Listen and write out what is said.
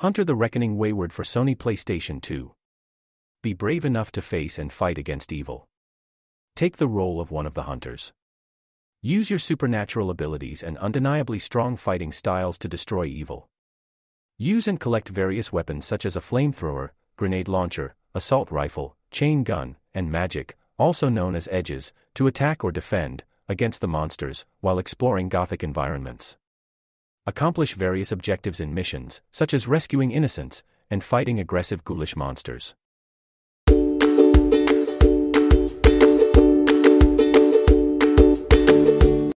Hunter the Reckoning Wayward for Sony PlayStation 2. Be brave enough to face and fight against evil. Take the role of one of the hunters. Use your supernatural abilities and undeniably strong fighting styles to destroy evil. Use and collect various weapons such as a flamethrower, grenade launcher, assault rifle, chain gun, and magic, also known as edges, to attack or defend against the monsters while exploring gothic environments. Accomplish various objectives in missions, such as rescuing innocents and fighting aggressive ghoulish monsters.